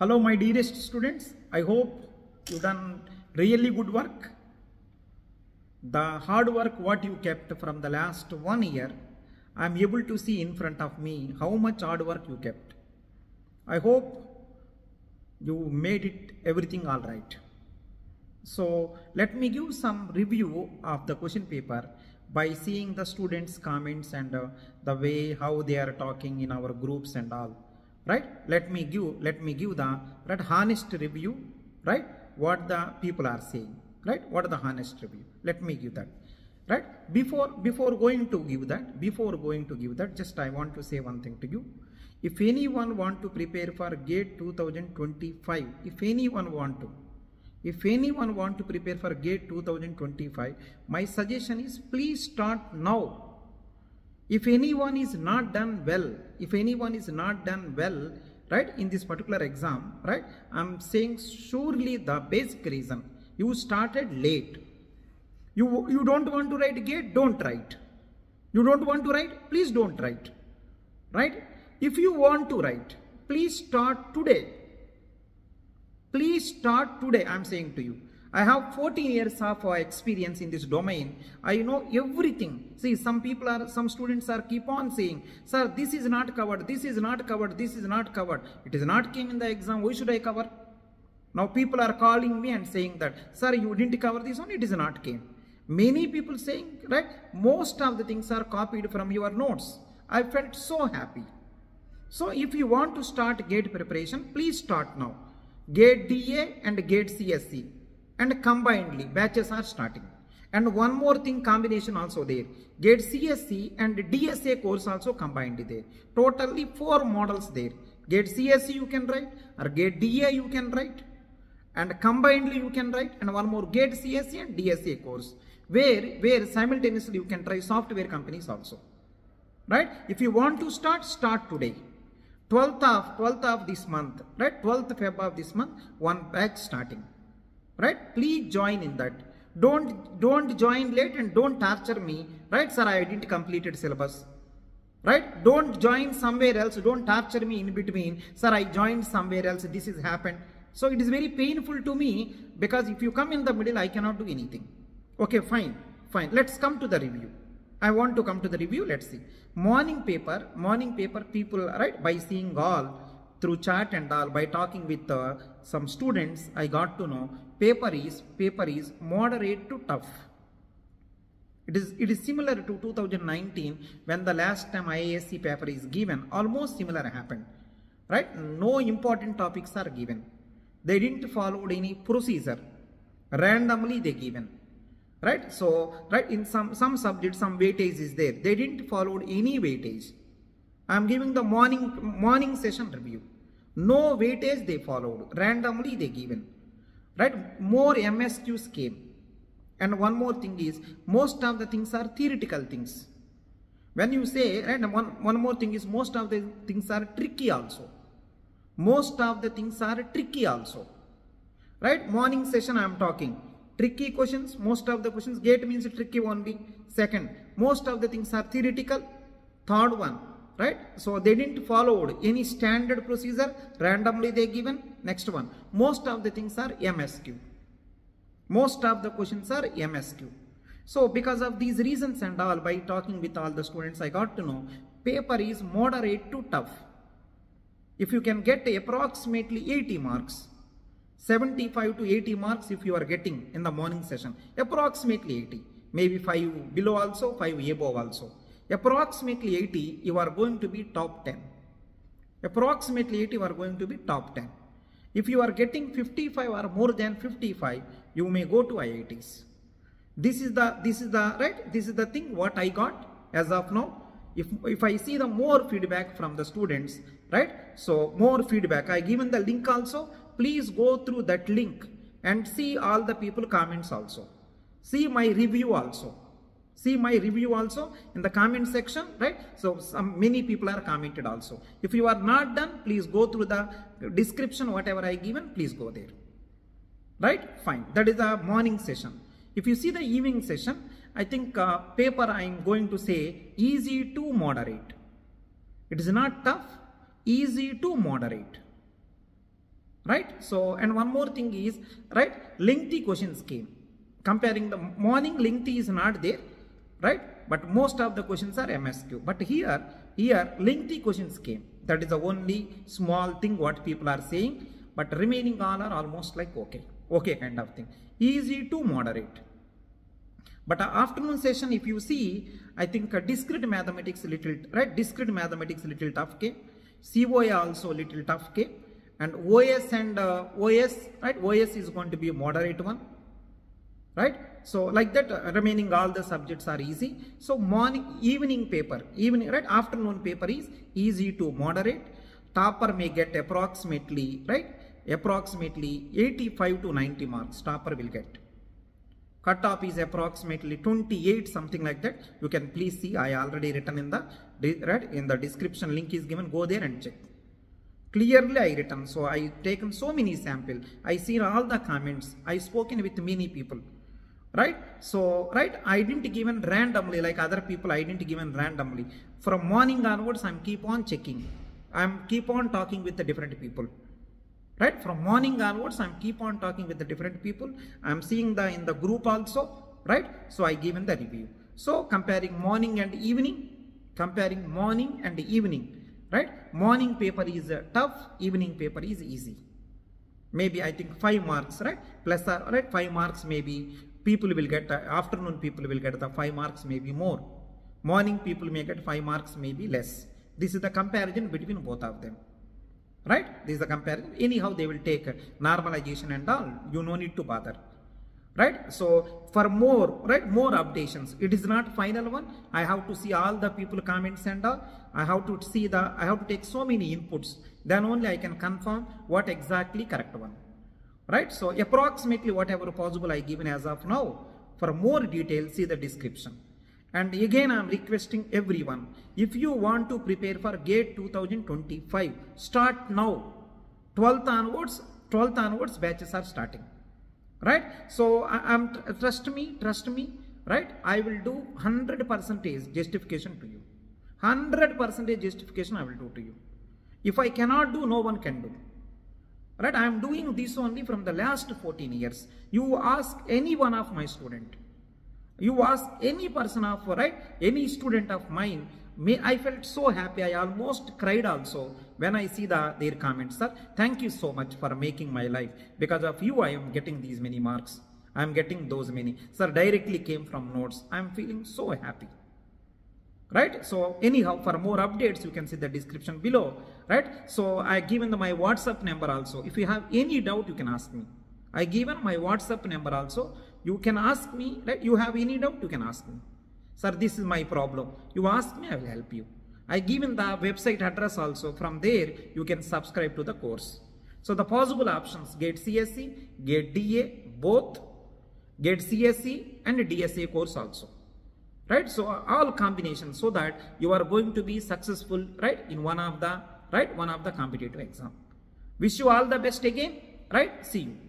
Hello, my dearest students. I hope you done really good work. The hard work what you kept from the last one year, I am able to see in front of me how much hard work you kept. I hope you made it everything all right. So let me give some review of the question paper by seeing the students comments and uh, the way how they are talking in our groups and all right? Let me give let me give the right honest review right? What the people are saying right? What are the honest review? Let me give that right? Before before going to give that before going to give that just i want to say one thing to you. If anyone want to prepare for gate 2025 if anyone want to if anyone want to prepare for gate 2025 my suggestion is please start now if anyone is not done well if anyone is not done well right in this particular exam right i'm saying surely the basic reason. You started late. You you don't want to write gate don't write. You don't want to write please don't write. Right? If you want to write please start today. Please start today i'm saying to you I have 14 years of uh, experience in this domain. I know everything. See, some people are, some students are keep on saying, sir, this is not covered, this is not covered, this is not covered. It is not came in the exam, why should I cover? Now people are calling me and saying that, sir, you didn't cover this one, it is not came. Many people saying, right, most of the things are copied from your notes. I felt so happy. So if you want to start GATE preparation, please start now. GATE DA and GATE CSE and combinedly batches are starting. And one more thing combination also there. Gate cse and dsa course also combined there. Totally four models there. Gate cse you can write or gate da you can write. And combinedly you can write and one more gate cse and dsa course. Where where simultaneously you can try software companies also. Right? If you want to start start today. 12th of 12th of this month. Right? 12th feb of this month one batch starting right? Please join in that. Don't don't join late and don't torture me. Right sir? I didn't completed syllabus. Right? Don't join somewhere else. Don't torture me in between. Sir i joined somewhere else. This has happened. So it is very painful to me because if you come in the middle i cannot do anything. Okay fine. Fine. Let's come to the review. I want to come to the review. Let's see. Morning paper. Morning paper people right? By seeing all through chat and all by talking with uh, some students i got to know paper is paper is moderate to tough. It is it is similar to 2019 when the last time IISc paper is given almost similar happened right? No important topics are given. They didn't follow any procedure. Randomly they given right? So right in some some subjects some weightage is there. They didn't follow any weightage. I am giving the morning morning session review. No weightage they followed. Randomly they given. Right? More MSQs came. And one more thing is, most of the things are theoretical things. When you say, right, one, one more thing is, most of the things are tricky also. Most of the things are tricky also. Right? Morning session I am talking. Tricky questions, most of the questions, gate means tricky only. Second, most of the things are theoretical. Third one, right? So they didn't followed any standard procedure. Randomly they given. Next one. Most of the things are msq most of the questions are msq so because of these reasons and all by talking with all the students i got to know paper is moderate to tough. If you can get approximately 80 marks 75 to 80 marks if you are getting in the morning session approximately 80 maybe 5 below also 5 above also approximately 80 you are going to be top 10 approximately 80 you are going to be top 10 if you are getting 55 or more than 55 you may go to iits this is the this is the right? This is the thing what i got as of now. If if i see the more feedback from the students right? So more feedback. I given the link also. Please go through that link and see all the people comments also. See my review also see my review also in the comment section right? So some many people are commented also. If you are not done please go through the description whatever i given please go there. Right? Fine. That is the morning session. If you see the evening session i think uh, paper i am going to say easy to moderate. It is not tough easy to moderate. Right? So and one more thing is right? Lengthy questions came. Comparing the morning lengthy is not there right? But most of the questions are msq but here here lengthy questions came. That is the only small thing what people are saying but remaining all are almost like okay okay kind of thing. Easy to moderate. But afternoon session if you see i think discrete mathematics little right? Discrete mathematics little tough came. Coa also little tough came. And OS and uh, OS, right? OS is going to be a moderate one, right? So like that, uh, remaining all the subjects are easy. So morning, evening paper, evening, right? Afternoon paper is easy to moderate. Topper may get approximately, right? Approximately 85 to 90 marks. Topper will get. Cutoff is approximately 28, something like that. You can please see. I already written in the right in the description. Link is given. Go there and check clearly I written. So I taken so many sample. I seen all the comments. I spoken with many people. Right? So, right, I didn't given randomly like other people, I didn't given randomly. From morning onwards, I'm keep on checking. I'm keep on talking with the different people. Right? From morning onwards, I'm keep on talking with the different people. I'm seeing the in the group also. Right? So I given the review. So comparing morning and evening, comparing morning and evening, right morning paper is uh, tough evening paper is easy maybe i think 5 marks right plus uh, right 5 marks maybe people will get afternoon people will get the 5 marks maybe more. Morning people may get 5 marks maybe less. This is the comparison between both of them. Right? This is the comparison. Anyhow they will take normalization and all. You no need to bother. Right? So for more right? More updations. It is not final one. I have to see all the people comments and all. I have to see the i have to take so many inputs. Then only i can confirm what exactly correct one right? So approximately whatever possible i given as of now for more details see the description. And again i am requesting everyone if you want to prepare for gate 2025 start now. 12th onwards 12th onwards batches are starting. Right? So I, am trust me trust me right? I will do 100 percentage justification to you. 100 percentage justification i will do to you. If i cannot do no one can do right? I am doing this only from the last 14 years. You ask any one of my student. You ask any person of right? Any student of mine may i felt so happy. I almost cried also when i see the their comments. Sir thank you so much for making my life. Because of you i am getting these many marks. I am getting those many. Sir directly came from notes. I am feeling so happy right? So anyhow for more updates you can see the description below. Right? So i given the, my whatsapp number also. If you have any doubt you can ask me. I given my whatsapp number also. You can ask me right? You have any doubt you can ask me. Sir this is my problem. You ask me i will help you. I given the website address also. From there you can subscribe to the course. So the possible options gate cse gate da both. Gate cse and dsa course also right? So all combinations so that you are going to be successful right in one of the right one of the competitive exam. Wish you all the best again right? See you